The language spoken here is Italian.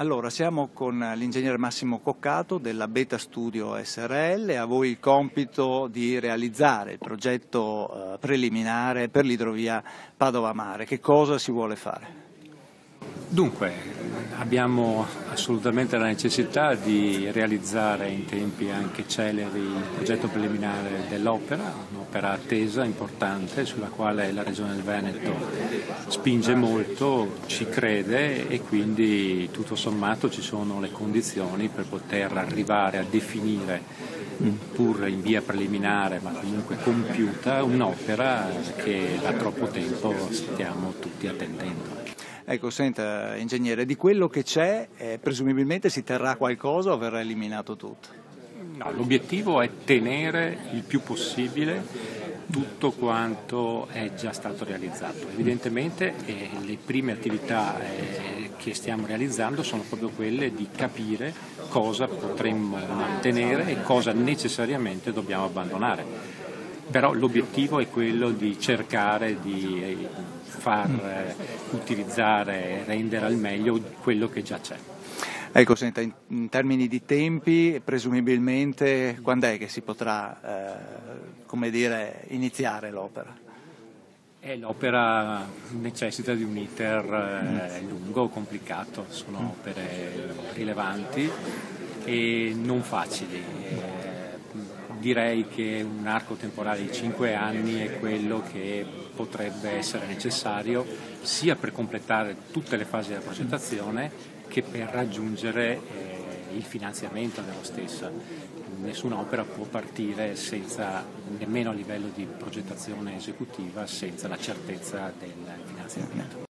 Allora, siamo con l'ingegnere Massimo Coccato della Beta Studio SRL, a voi il compito di realizzare il progetto eh, preliminare per l'idrovia Padova-Mare. Che cosa si vuole fare? Dunque, abbiamo assolutamente la necessità di realizzare in tempi anche celeri il progetto preliminare dell'opera, un'opera attesa, importante, sulla quale la Regione del Veneto spinge molto, ci crede e quindi tutto sommato ci sono le condizioni per poter arrivare a definire pur in via preliminare ma comunque compiuta un'opera che da troppo tempo stiamo tutti attendendo. Ecco, senta ingegnere, di quello che c'è eh, presumibilmente si terrà qualcosa o verrà eliminato tutto? No, l'obiettivo è tenere il più possibile tutto quanto è già stato realizzato. Evidentemente eh, le prime attività eh, che stiamo realizzando sono proprio quelle di capire cosa potremmo mantenere e cosa necessariamente dobbiamo abbandonare. Però l'obiettivo è quello di cercare di eh, far eh, utilizzare rendere al meglio quello che già c'è. Ecco, senta, in, in, termini di tempi, presumibilmente quando è che si potrà eh, come dire, iniziare l'opera? Eh, l'opera necessita di un iter eh, lungo, complicato, sono opere rilevanti e non facili. Direi che un arco temporale di 5 anni è quello che potrebbe essere necessario sia per completare tutte le fasi della progettazione che per raggiungere eh, il finanziamento della stessa. Nessuna opera può partire senza, nemmeno a livello di progettazione esecutiva, senza la certezza del finanziamento.